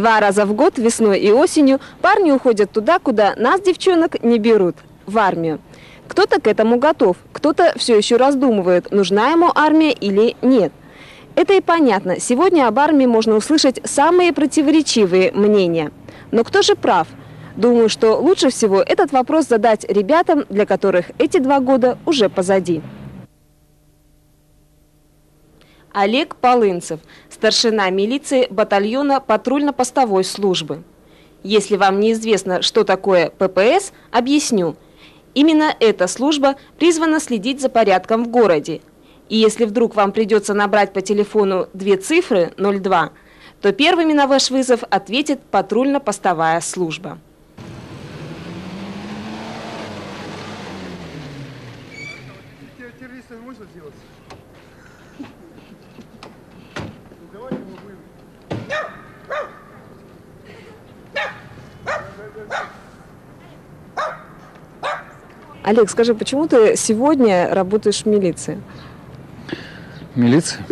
Два раза в год, весной и осенью, парни уходят туда, куда нас, девчонок, не берут – в армию. Кто-то к этому готов, кто-то все еще раздумывает, нужна ему армия или нет. Это и понятно. Сегодня об армии можно услышать самые противоречивые мнения. Но кто же прав? Думаю, что лучше всего этот вопрос задать ребятам, для которых эти два года уже позади. Олег Полынцев, старшина милиции батальона патрульно-постовой службы. Если вам неизвестно, что такое ППС, объясню – Именно эта служба призвана следить за порядком в городе. И если вдруг вам придется набрать по телефону две цифры 02, то первыми на ваш вызов ответит патрульно-постовая служба. террористами можно сделать? Олег, скажи, почему ты сегодня работаешь в милиции? Милиция?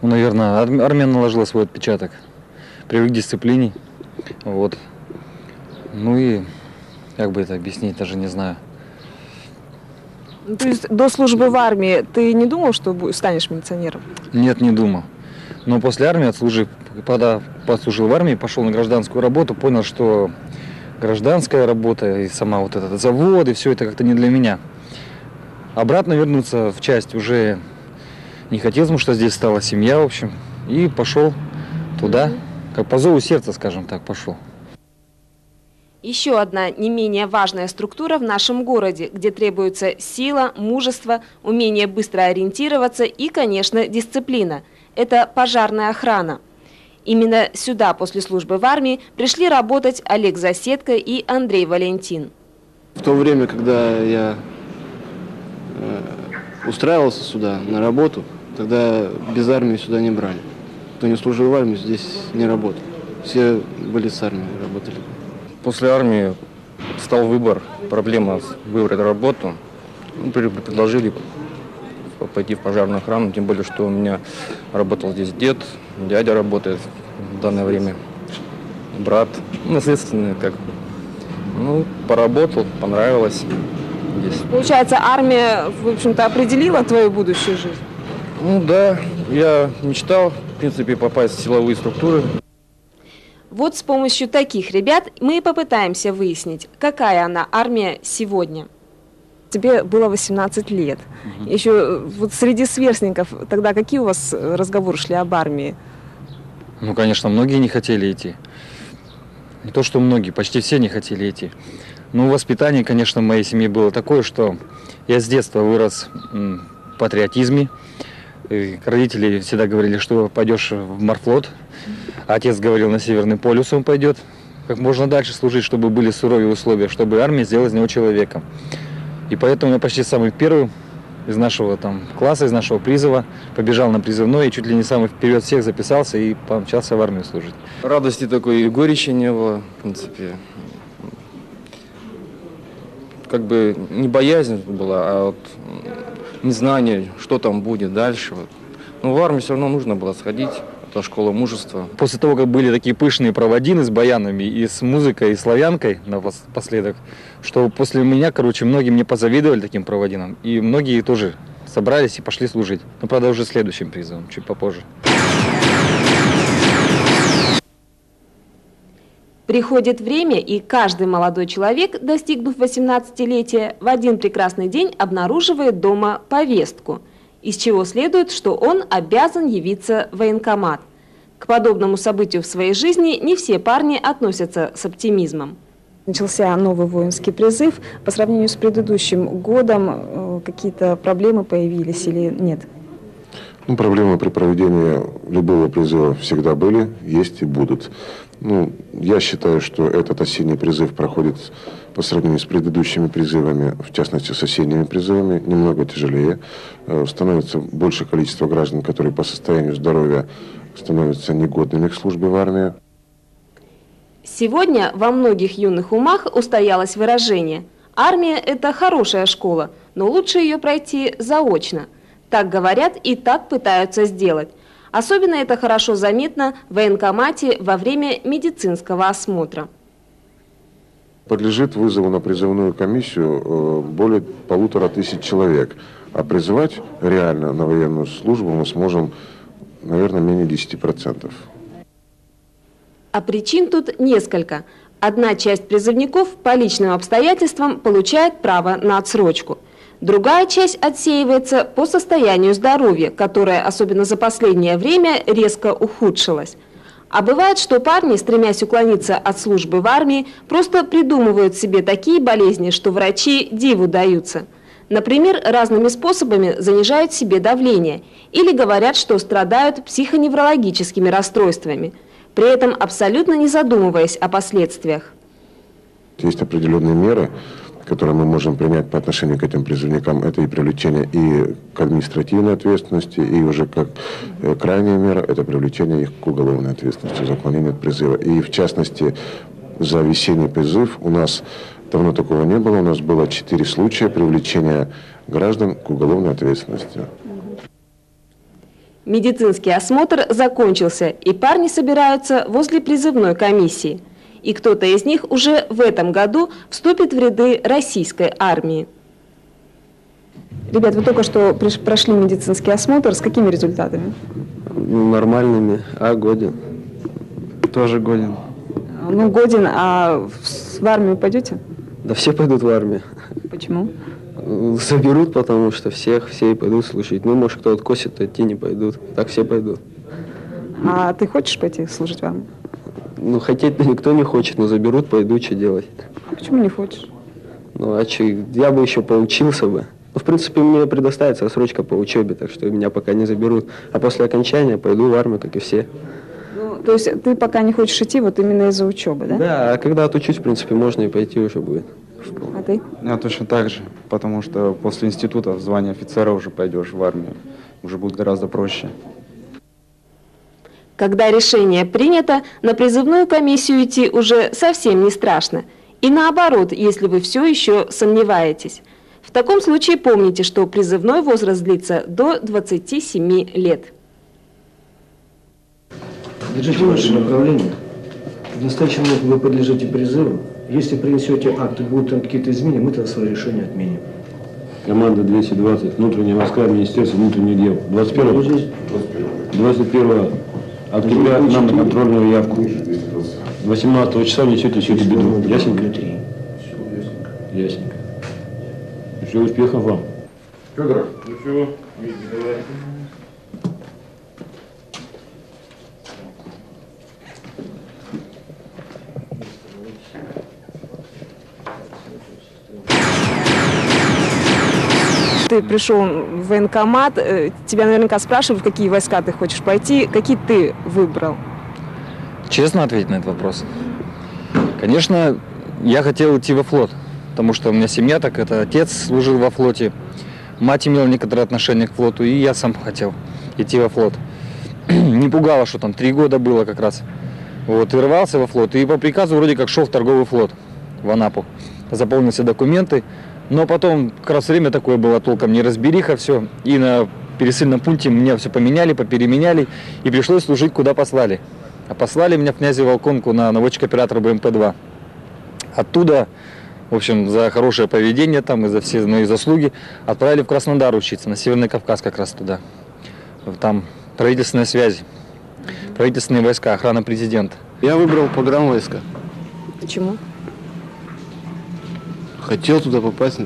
Ну, наверное, арм- армия наложила свой отпечаток. Привык к дисциплине. Вот. Ну и, как бы это объяснить, даже не знаю. То есть до службы в армии ты не думал, что станешь милиционером? Нет, не думал. Но после армии, отслужив, когда послужил в армии, пошел на гражданскую работу, понял, что гражданская работа и сама вот этот завод, и все это как-то не для меня. Обратно вернуться в часть уже не хотел, потому что здесь стала семья, в общем. И пошел туда, как по зову сердца, скажем так, пошел. Еще одна не менее важная структура в нашем городе, где требуется сила, мужество, умение быстро ориентироваться и, конечно, дисциплина. Это пожарная охрана. Именно сюда после службы в армии пришли работать Олег Заседко и Андрей Валентин. В то время, когда я э, устраивался сюда на работу, тогда без армии сюда не брали. Кто не служил в армии, здесь не работал. Все были с армией, работали. После армии стал выбор, проблема с выбрать работу. Ну, предложили пойти в пожарную охрану, тем более, что у меня работал здесь дед, дядя работает в данное время, брат, ну, наследственный как. Ну, поработал, понравилось здесь. Получается, армия, в общем-то, определила твою будущую жизнь? Ну да, я мечтал, в принципе, попасть в силовые структуры. Вот с помощью таких ребят мы и попытаемся выяснить, какая она армия сегодня. Тебе было 18 лет. Еще э, вот среди сверстников тогда какие у вас э, разговоры шли об армии? Ну, конечно, многие не хотели идти. Не то, что многие, почти все не хотели идти. Ну, воспитание, конечно, в моей семье было такое, что я с детства вырос в патриотизме. И родители всегда говорили, что пойдешь в морфлот. Отец говорил, на Северный полюс он пойдет. Как можно дальше служить, чтобы были суровые условия, чтобы армия сделала из него человека. И поэтому я почти самый первый из нашего там класса, из нашего призыва побежал на призывной и чуть ли не самый вперед всех записался и помчался в армию служить. Радости такой и горечи не было, в принципе. Как бы не боязнь была, а вот незнание, что там будет дальше. Но в армию все равно нужно было сходить. Это школа мужества. После того, как были такие пышные проводины с баянами и с музыкой, и славянкой напоследок, что после меня, короче, многие мне позавидовали таким проводинам, и многие тоже собрались и пошли служить. Но, правда, уже следующим призывом, чуть попозже. Приходит время, и каждый молодой человек, достигнув 18-летия, в один прекрасный день обнаруживает дома повестку, из чего следует, что он обязан явиться в военкомат. К подобному событию в своей жизни не все парни относятся с оптимизмом. Начался новый воинский призыв. По сравнению с предыдущим годом э, какие-то проблемы появились или нет? Ну, проблемы при проведении любого призыва всегда были, есть и будут. Ну, я считаю, что этот осенний призыв проходит по сравнению с предыдущими призывами, в частности с осенними призывами, немного тяжелее. Э, Становится больше количество граждан, которые по состоянию здоровья становятся негодными к службе в армии. Сегодня во многих юных умах устоялось выражение «Армия – это хорошая школа, но лучше ее пройти заочно». Так говорят и так пытаются сделать. Особенно это хорошо заметно в военкомате во время медицинского осмотра. Подлежит вызову на призывную комиссию э, более полутора тысяч человек. А призывать реально на военную службу мы сможем, наверное, менее 10%. А причин тут несколько. Одна часть призывников по личным обстоятельствам получает право на отсрочку. Другая часть отсеивается по состоянию здоровья, которое, особенно за последнее время, резко ухудшилось. А бывает, что парни, стремясь уклониться от службы в армии, просто придумывают себе такие болезни, что врачи диву даются. Например, разными способами занижают себе давление или говорят, что страдают психоневрологическими расстройствами, при этом абсолютно не задумываясь о последствиях. Есть определенные меры, которые мы можем принять по отношению к этим призывникам. Это и привлечение и к административной ответственности, и уже как э, крайняя мера, это привлечение их к уголовной ответственности за уклонение от призыва. И в частности, за весенний призыв у нас давно такого не было. У нас было четыре случая привлечения граждан к уголовной ответственности. Медицинский осмотр закончился, и парни собираются возле призывной комиссии. И кто-то из них уже в этом году вступит в ряды российской армии. Ребят, вы только что прошли медицинский осмотр. С какими результатами? Ну, нормальными, а годен. Тоже годен. Ну, годен, а в, в армию пойдете? Да все пойдут в армию. Почему? Заберут, потому что всех, все и пойдут служить. Ну, может, кто откосит, то те не пойдут. Так все пойдут. А ты хочешь пойти служить в армию? Ну, хотеть-то никто не хочет, но заберут, пойду, что делать. А почему не хочешь? Ну, а че, я бы еще поучился бы. Ну, в принципе, мне предоставится срочка по учебе, так что меня пока не заберут. А после окончания пойду в армию, как и все. Ну, то есть ты пока не хочешь идти вот именно из-за учебы, да? Да, а когда отучусь, в принципе, можно и пойти уже будет. А ты? Я точно так же, потому что после института в звание офицера уже пойдешь в армию. Уже будет гораздо проще. Когда решение принято, на призывную комиссию идти уже совсем не страшно. И наоборот, если вы все еще сомневаетесь. В таком случае помните, что призывной возраст длится до 27 лет. Держите ваше направление. В настоящий момент вы подлежите призыву. Если принесете акт и будут там какие-то изменения, мы тогда свое решение отменим. Команда 220, внутренние войска, Министерство внутренних дел. 21, 21 октября нам на контрольную явку. 18 числа несете всю эту беду. Ясненько? Ясненько. Все, успехов вам. Федор, Ты пришел в военкомат, э, тебя наверняка спрашивают, в какие войска ты хочешь пойти, какие ты выбрал. Честно ответить на этот вопрос? Конечно, я хотел идти во флот, потому что у меня семья так, это отец служил во флоте, мать имела некоторое отношение к флоту, и я сам хотел идти во флот. Не пугало, что там три года было как раз. Вот, и рвался во флот, и по приказу вроде как шел в торговый флот в Анапу. Заполнил все документы, но потом как раз время такое было толком не разбериха все, и на пересыльном пункте меня все поменяли, попеременяли, и пришлось служить куда послали. А послали меня в князе Волконку на наводчик-оператора БМП-2. Оттуда, в общем, за хорошее поведение там и за все мои заслуги отправили в Краснодар учиться, на Северный Кавказ как раз туда. Там правительственные связи, правительственные войска, охрана президента. Я выбрал погранвойска. Почему? Хотел туда попасть,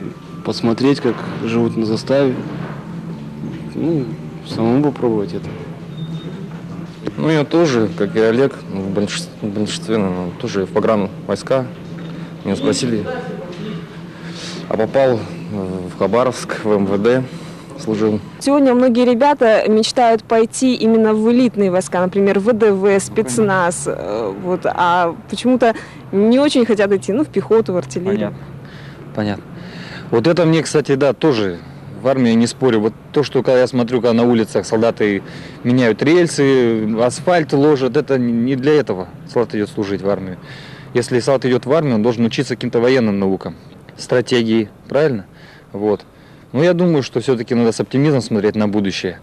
посмотреть, как живут на заставе. Ну, самому попробовать это. Ну, я тоже, как и Олег, ну, в большинстве, в большинстве, наверное, тоже в погран войска. Меня спросили. А попал в Хабаровск, в МВД. служил. Сегодня многие ребята мечтают пойти именно в элитные войска, например, ВДВ, спецназ, э, вот, а почему-то не очень хотят идти, ну, в пехоту, в артиллерию. Понятно. Понятно. Вот это мне, кстати, да, тоже в армии не спорю. Вот то, что когда я смотрю, когда на улицах солдаты меняют рельсы, асфальт ложат, это не для этого солдат идет служить в армию. Если солдат идет в армию, он должен учиться каким-то военным наукам, стратегии, правильно? Вот. Но я думаю, что все-таки надо с оптимизмом смотреть на будущее.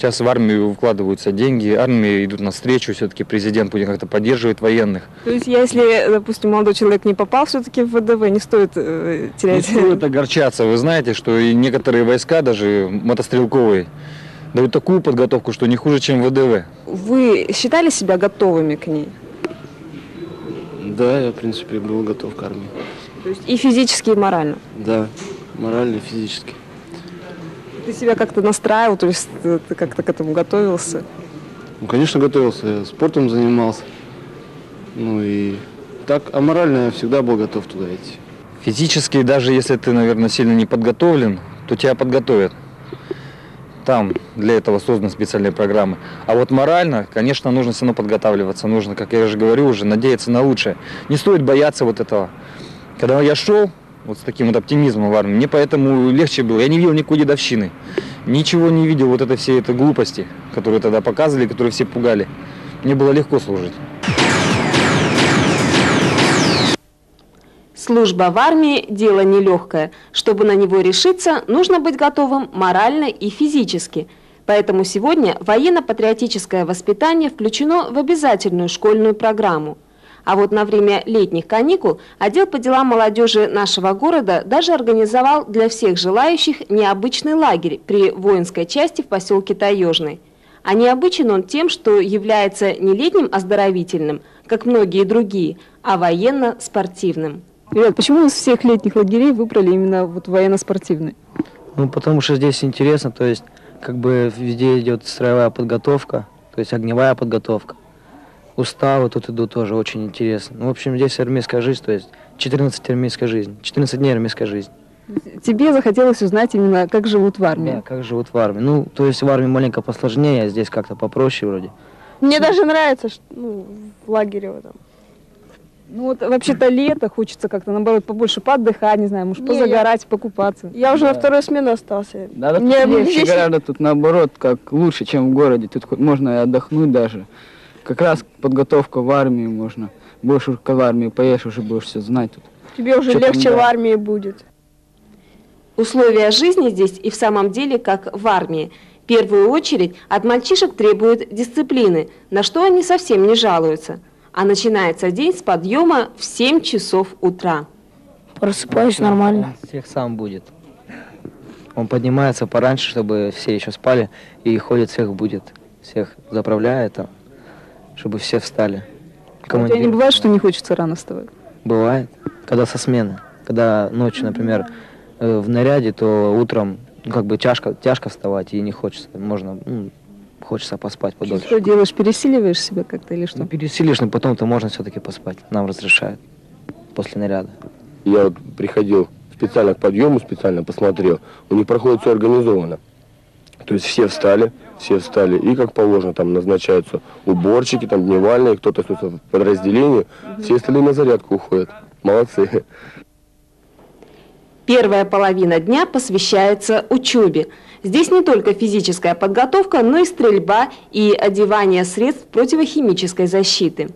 Сейчас в армию вкладываются деньги, армии идут навстречу, все-таки президент будет как-то поддерживать военных. То есть, если, допустим, молодой человек не попал все-таки в ВДВ, не стоит э, Не терять... стоит огорчаться. Вы знаете, что и некоторые войска, даже мотострелковые, дают такую подготовку, что не хуже, чем ВДВ. Вы считали себя готовыми к ней? Да, я, в принципе, был готов к армии. То есть и физически, и морально? Да, морально и физически. Ты себя как-то настраивал, то есть ты, как-то к этому готовился? Ну, конечно, готовился, я спортом занимался. Ну и так, а морально я всегда был готов туда идти. Физически, даже если ты, наверное, сильно не подготовлен, то тебя подготовят. Там для этого созданы специальные программы. А вот морально, конечно, нужно все равно подготавливаться. Нужно, как я уже говорю, уже надеяться на лучшее. Не стоит бояться вот этого. Когда я шел вот с таким вот оптимизмом в армию, мне поэтому легче было. Я не видел никакой дедовщины. Ничего не видел вот этой всей этой глупости, которую тогда показывали, которые все пугали. Мне было легко служить. Служба в армии – дело нелегкое. Чтобы на него решиться, нужно быть готовым морально и физически. Поэтому сегодня военно-патриотическое воспитание включено в обязательную школьную программу. А вот на время летних каникул отдел по делам молодежи нашего города даже организовал для всех желающих необычный лагерь при воинской части в поселке Таежный. А необычен он тем, что является не летним оздоровительным, как многие другие, а военно-спортивным. Ребят, почему из всех летних лагерей выбрали именно вот военно-спортивный? Ну, потому что здесь интересно, то есть, как бы везде идет строевая подготовка, то есть огневая подготовка. Уставы тут идут тоже очень интересно. Ну, в общем, здесь армейская жизнь, то есть 14 армейская жизнь, 14 дней армейская жизнь. Тебе захотелось узнать именно, как живут в армии. Да, как живут в армии. Ну, то есть в армии маленько посложнее, а здесь как-то попроще вроде. Мне даже нравится, что, ну, в лагере в этом. Ну вот вообще-то лето, хочется как-то наоборот побольше поотдыхать, не знаю, может Не, позагорать, покупаться. Я уже на второй смене остался. Да, тут Мне легче здесь- гораздо, тут наоборот, как лучше, чем в городе. Тут хоть можно и отдохнуть даже. Как раз подготовка в армии можно. Будешь уже в армии, поешь, уже будешь все знать тут. Тебе уже там, легче да. в армии будет. Условия жизни здесь и в самом деле как в армии. В первую очередь от мальчишек требуют дисциплины, на что они совсем не жалуются. А начинается день с подъема в 7 часов утра. Просыпаюсь нормально. Всех сам будет. Он поднимается пораньше, чтобы все еще спали, и ходит всех будет. Всех заправляет, там, чтобы все встали. А у тебя не бывает, что не хочется рано вставать? Бывает, когда со смены. Когда ночью, например, э, в наряде, то утром ну, как бы тяжко, тяжко вставать и не хочется. Можно, ну, хочется поспать подольше. Что делаешь, пересиливаешь себя как-то или что? Ну, пересилишь, но потом-то можно все-таки поспать. Нам разрешают после наряда. Я вот приходил специально к подъему, специально посмотрел. У них проходит все организованно. То есть все встали, все встали, и как положено, там назначаются уборщики, там дневальные, кто-то в подразделении, все остальные на зарядку уходят. Молодцы. Первая половина дня посвящается учебе. Здесь не только физическая подготовка, но и стрельба и одевание средств противохимической защиты.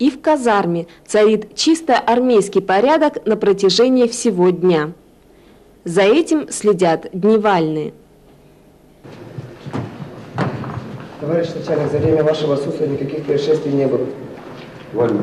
И в казарме царит чисто армейский порядок на протяжении всего дня. За этим следят дневальные. Товарищ начальник, за время вашего отсутствия никаких происшествий не было. Вальма.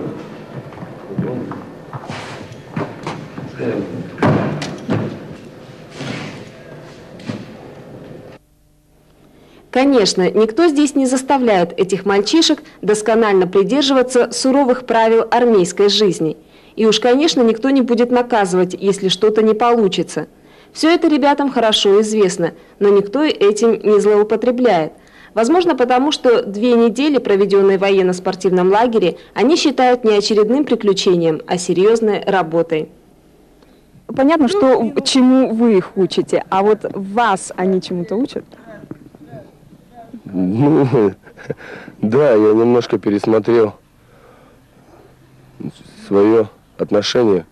Конечно, никто здесь не заставляет этих мальчишек досконально придерживаться суровых правил армейской жизни. И уж, конечно, никто не будет наказывать, если что-то не получится. Все это ребятам хорошо известно, но никто этим не злоупотребляет. Возможно, потому что две недели, проведенные в военно-спортивном лагере, они считают не очередным приключением, а серьезной работой. Понятно, что чему вы их учите, а вот вас они чему-то учат? Ну, да, я немножко пересмотрел свое отношение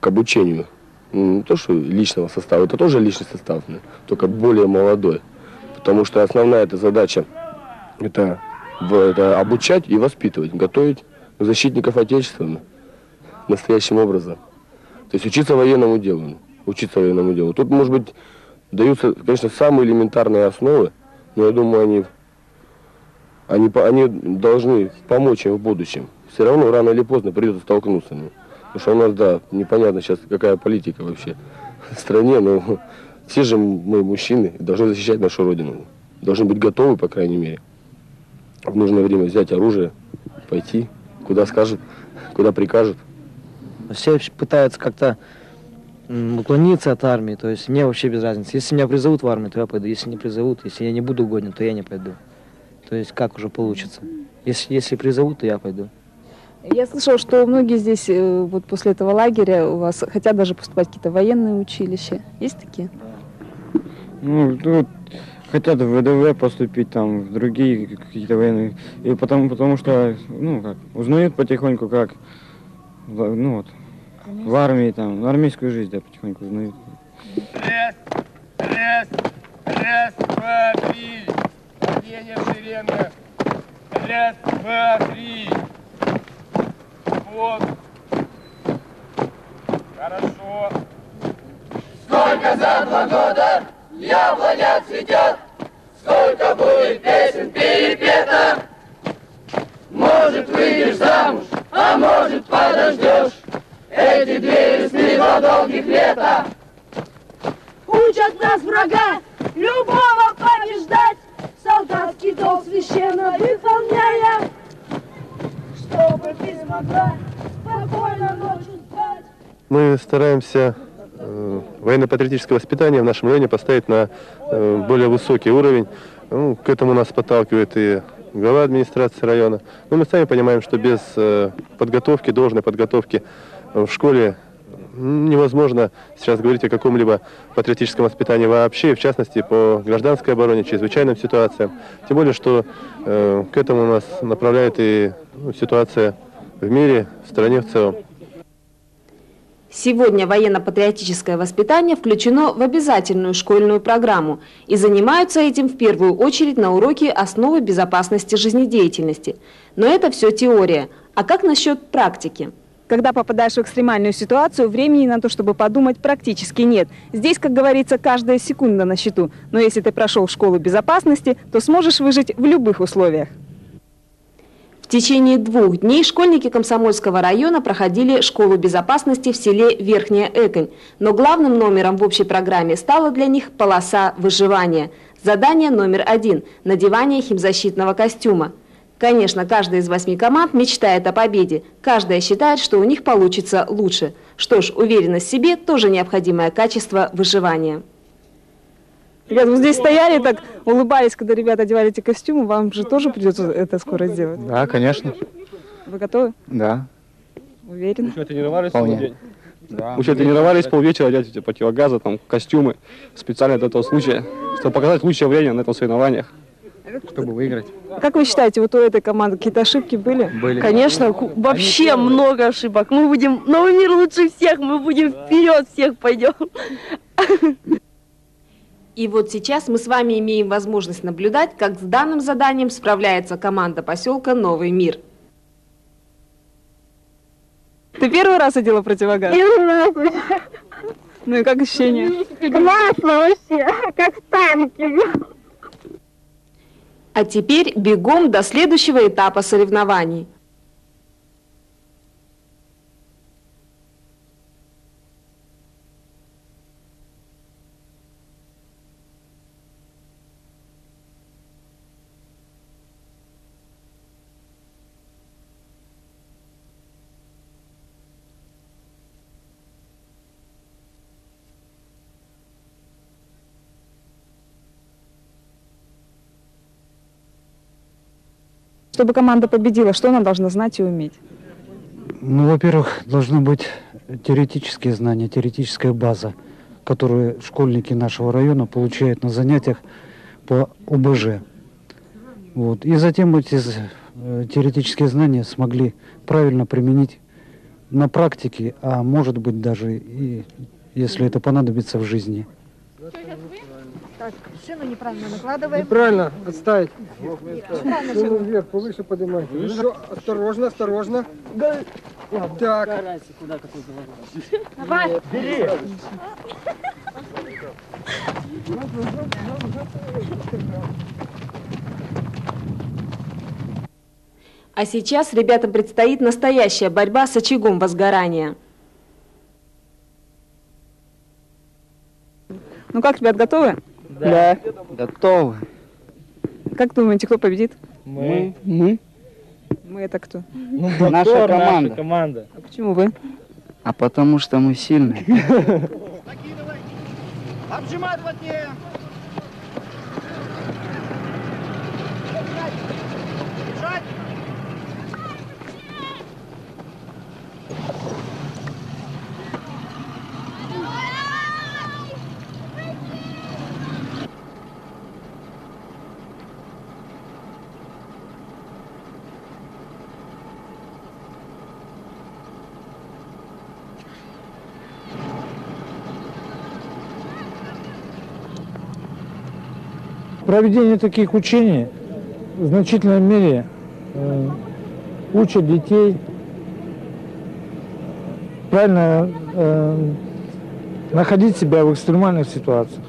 к обучению. Ну, Не то, что личного состава, это тоже личный состав, только более молодой. Потому что основная эта задача это, это обучать и воспитывать, готовить защитников Отечества настоящим образом. То есть учиться военному делу. Учиться военному делу. Тут, может быть, даются, конечно, самые элементарные основы, но я думаю, они, они, они должны помочь им в будущем. Все равно рано или поздно придется столкнуться. ну. Потому что у нас, да, непонятно сейчас, какая политика вообще в стране, но все же мы мужчины должны защищать нашу родину. Должны быть готовы, по крайней мере, в нужное время взять оружие, пойти, куда скажут, куда прикажут. Все пытаются как-то уклониться от армии, то есть мне вообще без разницы. Если меня призовут в армию, то я пойду. Если не призовут, если я не буду годен, то я не пойду. То есть как уже получится. Если, если призовут, то я пойду. Я слышала, что многие здесь э, вот после этого лагеря у вас хотят даже поступать какие-то военные училища. Есть такие? Ну, тут хотят в ВДВ поступить, там, в другие какие-то военные. И потому, потому что, ну, как, узнают потихоньку, как, ну, вот, в армии, там, армейскую жизнь, да, потихоньку узнают. Раз, раз, раз, два, три. Падение шеренгах. Раз, два, три. Вот. Хорошо. Сколько за два года яблоня цветет, Сколько будет песен перепета. Может, выйдешь замуж, а может, подождешь Эти две весны два долгих лета. Учат нас врага, любого побеждать, Солдатский долг священно выполняя, Чтобы ты смогла спокойно ночью спать. Мы стараемся э, военно-патриотическое воспитание в нашем районе поставить на э, более высокий уровень. Ну, к этому нас подталкивает и глава администрации района. Но мы сами понимаем, что без э, подготовки, должной подготовки в школе невозможно сейчас говорить о каком-либо патриотическом воспитании вообще, в частности по гражданской обороне, чрезвычайным ситуациям. Тем более, что э, к этому нас направляет и ну, ситуация в мире, в стране в целом. Сегодня военно-патриотическое воспитание включено в обязательную школьную программу и занимаются этим в первую очередь на уроке основы безопасности жизнедеятельности. Но это все теория. А как насчет практики? Когда попадаешь в экстремальную ситуацию, времени на то, чтобы подумать, практически нет. Здесь, как говорится, каждая секунда на счету. Но если ты прошел школу безопасности, то сможешь выжить в любых условиях. В течение двух дней школьники Комсомольского района проходили школу безопасности в селе Верхняя Эконь. Но главным номером в общей программе стала для них полоса выживания. Задание номер один – надевание химзащитного костюма. Конечно, каждая из восьми команд мечтает о победе. Каждая считает, что у них получится лучше. Что ж, уверенность в себе – тоже необходимое качество выживания. Ребят, вы здесь стояли так, улыбались, когда ребята одевали эти костюмы. Вам же тоже придется это скоро сделать. Да, конечно. Вы готовы? Да. Уверены? Мы тренировались Вполне. день. Да. Мы еще тренировались полвечера одеть эти противогазы, там, костюмы, специально для этого случая, чтобы показать лучшее время на этом соревнованиях. Чтобы выиграть. Как вы считаете, вот у этой команды какие-то ошибки были? Были. Конечно, вообще много ошибок. Мы будем, новый мир лучше всех, мы будем вперед всех пойдем. И вот сейчас мы с вами имеем возможность наблюдать, как с данным заданием справляется команда поселка Новый мир. Ты первый раз одела противогаз? Первый раз. Ну и как ощущение? Классно вообще, как в танке. А теперь бегом до следующего этапа соревнований. Чтобы команда победила, что она должна знать и уметь? Ну, во-первых, должны быть теоретические знания, теоретическая база, которую школьники нашего района получают на занятиях по ОБЖ. Вот. И затем эти э, теоретические знания смогли правильно применить на практике, а может быть даже и если это понадобится в жизни. Так, шину неправильно накладываем. Неправильно, отставить. Правильно Шину шину. вверх, повыше поднимайте. Еще осторожно, осторожно. Так. Давай. Бери. А сейчас ребятам предстоит настоящая борьба с очагом возгорания. Ну как, ребят, готовы? Да. Готовы. Как думаете, кто победит? Мы. Мы. Мы это кто? Наша команда. команда. А почему вы? А потому что мы сильные. Обжимать плотнее. Проведение таких учений в значительной мере э, учат детей правильно э, находить себя в экстремальных ситуациях.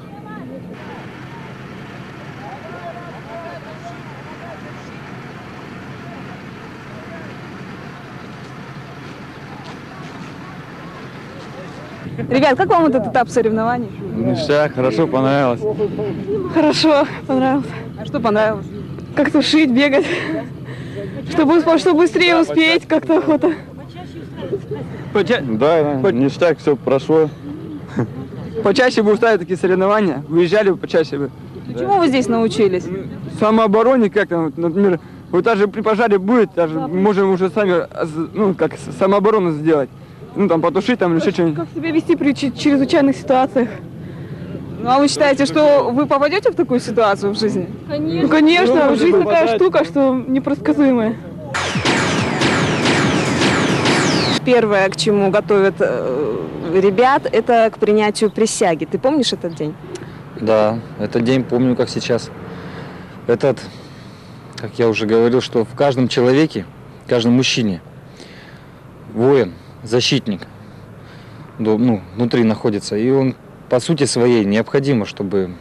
Ребят, как вам этот этап соревнований? Ништяк, хорошо, понравилось. Хорошо, понравилось. А что понравилось? Как тушить, бегать. Чтобы, чтобы быстрее успеть, как-то охота. Да, ништяк, все прошло. Почаще бы устраивать такие соревнования. Выезжали бы почаще бы. Чему вы здесь научились? Самообороне как-то, вот, например, вот даже при пожаре будет, даже можем уже сами, аз- ну, как самооборону сделать. Ну, там, потушить, там, или еще что-нибудь. Как себя вести при чрезвычайных ситуациях? Ну, а вы считаете, что вы попадете в такую ситуацию в жизни? Конечно. Ну, конечно, Ну, жизнь такая штука, что непредсказуемая. Первое, к чему готовят э, ребят, это к принятию присяги. Ты помнишь этот день? Да, этот день помню как сейчас. Этот, как я уже говорил, что в каждом человеке, в каждом мужчине воин, защитник ну, внутри находится. И он по сути своей необходимо, чтобы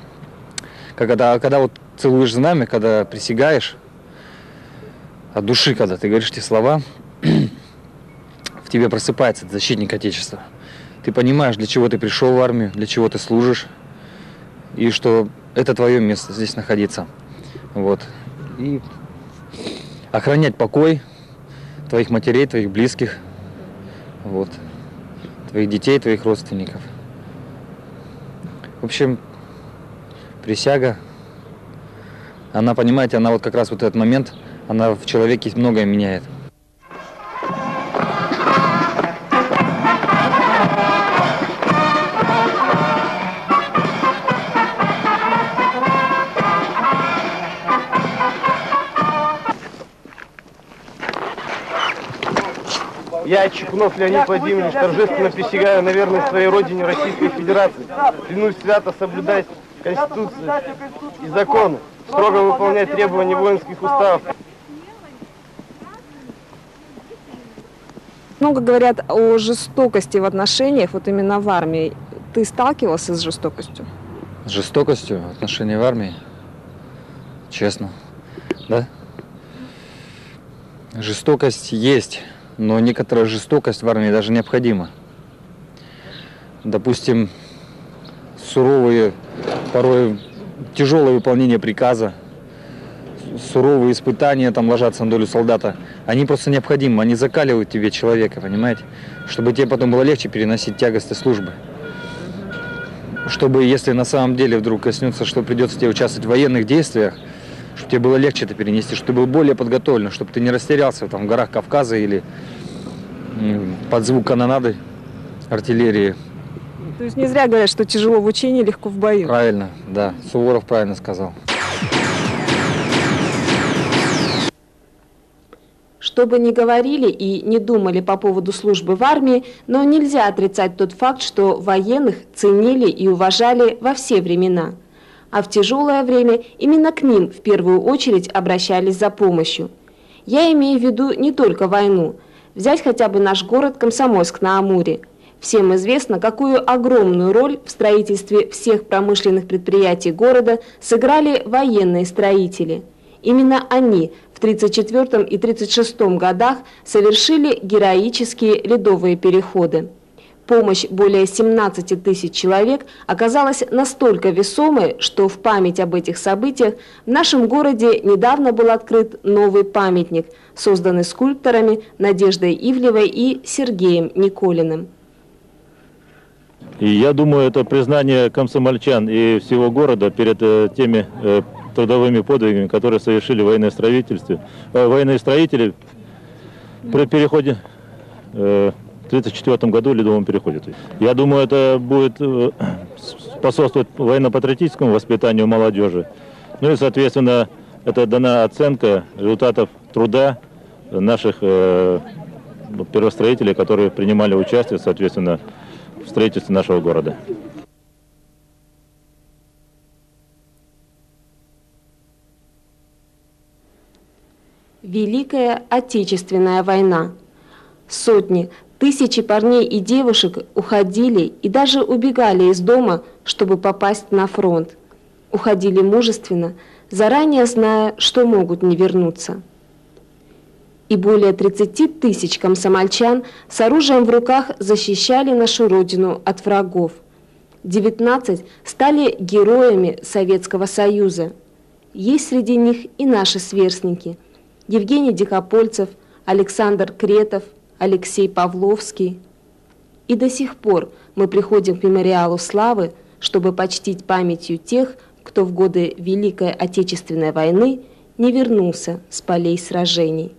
когда, когда вот целуешь знамя, когда присягаешь от души, когда ты говоришь эти слова, в тебе просыпается защитник Отечества. Ты понимаешь, для чего ты пришел в армию, для чего ты служишь, и что это твое место здесь находиться. Вот. И охранять покой твоих матерей, твоих близких, вот, твоих детей, твоих родственников. В общем, присяга, она, понимаете, она вот как раз вот этот момент, она в человеке многое меняет. Чекунов Леонид Владимирович, торжественно присягаю на верность своей родине Российской Федерации. Клянусь свято соблюдать Конституцию и законы, строго выполнять требования воинских уставов. Много говорят о жестокости в отношениях, вот именно в армии. Ты сталкивался с жестокостью? С жестокостью в отношении в армии, честно, да? Жестокость есть, но некоторая жестокость в армии даже необходима. Допустим, суровые, порой тяжелое выполнение приказа, суровые испытания там ложатся на долю солдата, они просто необходимы, они закаливают тебе человека, понимаете? Чтобы тебе потом было легче переносить тягости службы. Чтобы, если на самом деле вдруг коснется, что придется тебе участвовать в военных действиях, чтобы тебе было легче это перенести, чтобы ты был более подготовлен, чтобы ты не растерялся там в горах Кавказа или под звук канонады артиллерии. То есть не зря говорят, что тяжело в учении, легко в бою. Правильно, да, Суворов правильно сказал. Что бы ни говорили и не думали по поводу службы в армии, но нельзя отрицать тот факт, что военных ценили и уважали во все времена. А в тяжелое время именно к ним в первую очередь обращались за помощью. Я имею в виду не только войну. Взять хотя бы наш город Комсомольск на Амуре. Всем известно, какую огромную роль в строительстве всех промышленных предприятий города сыграли военные строители. Именно они в 1934 и 1936 годах совершили героические ледовые переходы. Помощь более 17 тысяч человек оказалась настолько весомой, что в память об этих событиях в нашем городе недавно был открыт новый памятник, созданный скульпторами Надеждой Ивлевой и Сергеем Николиным. И я думаю, это признание комсомольчан и всего города перед э, теми э, трудовыми подвигами, которые совершили военные строительства, э, военные строители при переходе э, 1934 году, ледовом переходе. Я думаю, это будет э, способствовать военно-патриотическому воспитанию молодежи. Ну и, соответственно, это дана оценка результатов труда наших э, первостроителей, которые принимали участие, соответственно, в строительстве нашего города. Великая Отечественная война. Сотни, тысячи парней и девушек уходили и даже убегали из дома, чтобы попасть на фронт. Уходили мужественно, заранее зная, что могут не вернуться. И более 30 тысяч комсомольчан с оружием в руках защищали нашу Родину от врагов. 19 стали героями Советского Союза. Есть среди них и наши сверстники – Евгений Дикопольцев, Александр Кретов, Алексей Павловский. И до сих пор мы приходим к мемориалу славы, чтобы почтить памятью тех, кто в годы Великой Отечественной войны не вернулся с полей сражений.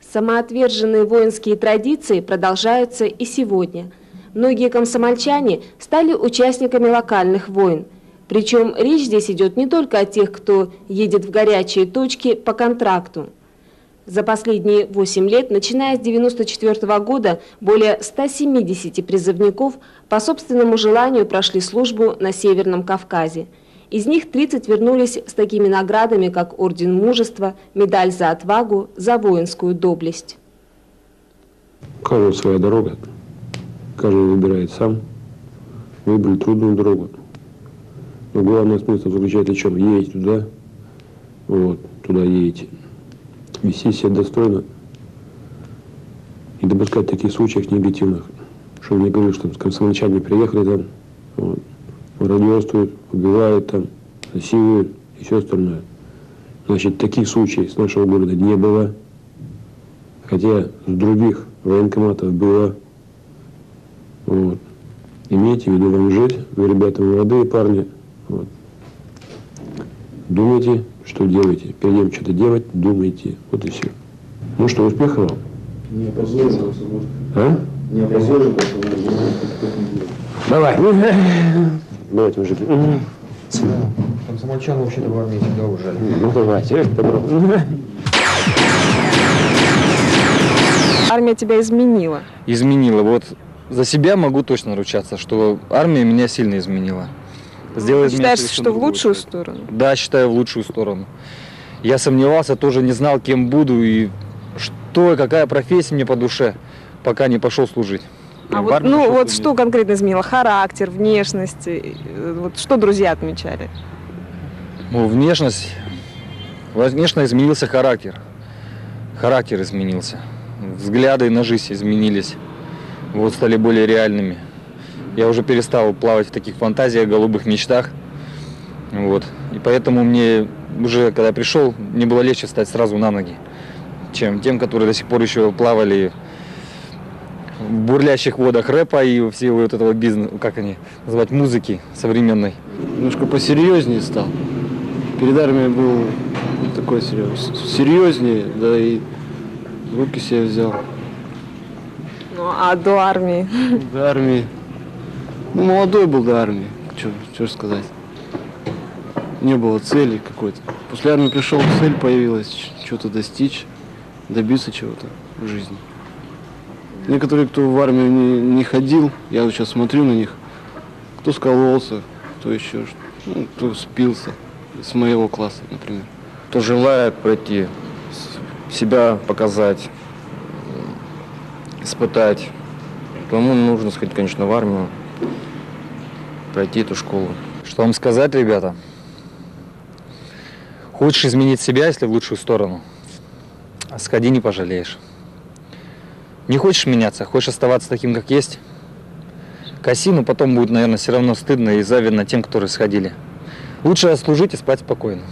Самоотверженные воинские традиции продолжаются и сегодня. Многие комсомольчане стали участниками локальных войн. Причем речь здесь идет не только о тех, кто едет в горячие точки по контракту. За последние 8 лет, начиная с 1994 года, более 170 призывников по собственному желанию прошли службу на Северном Кавказе – из них 30 вернулись с такими наградами, как Орден Мужества, медаль за отвагу, за воинскую доблесть. У каждого своя дорога. Каждый выбирает сам. Выбрали трудную дорогу. Но главный смысл заключается в чем? Едете туда, вот, туда едете. Вести себя достойно и допускать таких случаев негативных. Чтобы не говорили, что с комсомольчане приехали там, вот, радиоствуют, убивают там, насилуют и все остальное. Значит, таких случаев с нашего города не было. Хотя с других военкоматов было. Вот. Имейте в виду, вам жить, вы, ребята, молодые парни. Вот. Думайте, что делаете. Перед тем, что-то делать, думайте. Вот и все. Ну что, успехов вам? Не опозорим, А? Не опозорим, Давай. Давайте, мужики. Комсомольчан вообще-то в армии всегда уважали. Ну давайте, добро. Армия тебя изменила. Изменила. Вот за себя могу точно ручаться, что армия меня сильно изменила. Сделает Ты считаешь, что в лучшую человек. сторону? Да, считаю в лучшую сторону. Я сомневался, тоже не знал, кем буду и что, какая профессия мне по душе, пока не пошел служить. А В вот, ну вот что конкретно изменило? Характер, внешность? э, Вот что друзья отмечали? Ну, внешность, конечно, изменился характер. Характер изменился. Взгляды на жизнь изменились. Вот стали более реальными. Я уже перестал плавать в таких фантазиях, голубых мечтах. Вот. И поэтому мне уже, когда пришел, мне было легче встать сразу на ноги, чем тем, которые до сих пор еще плавали бурлящих водах рэпа и всего вот этого бизнеса, как они называть, музыки современной. Немножко посерьезнее стал. Перед армией был такой серьез, серьезнее, да и в руки себе взял. Ну, а до армии? До армии. Ну, молодой был до армии, что сказать. Не было цели какой-то. После армии пришел, цель появилась, что-то достичь, добиться чего-то в жизни. Некоторые, кто в армию не, не ходил, я вот сейчас смотрю на них, кто скололся, кто еще, ну, кто спился, с моего класса, например. Кто желает пройти, себя показать, испытать, тому нужно сходить, конечно, в армию, пройти эту школу. Что вам сказать, ребята? Хочешь изменить себя, если в лучшую сторону? Сходи, не пожалеешь. Не хочешь меняться, хочешь оставаться таким, как есть? Коси, но потом будет, наверное, все равно стыдно и завидно тем, которые сходили. Лучше служить и спать спокойно.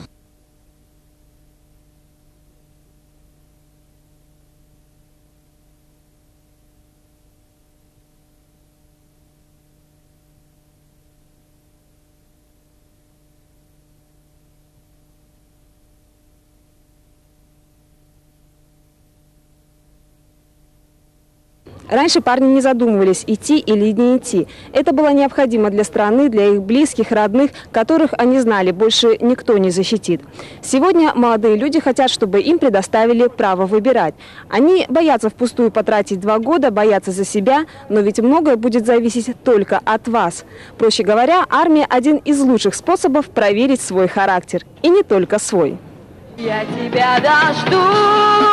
Раньше парни не задумывались, идти или не идти. Это было необходимо для страны, для их близких, родных, которых они знали, больше никто не защитит. Сегодня молодые люди хотят, чтобы им предоставили право выбирать. Они боятся впустую потратить два года, боятся за себя, но ведь многое будет зависеть только от вас. Проще говоря, армия – один из лучших способов проверить свой характер. И не только свой. Я тебя дождусь,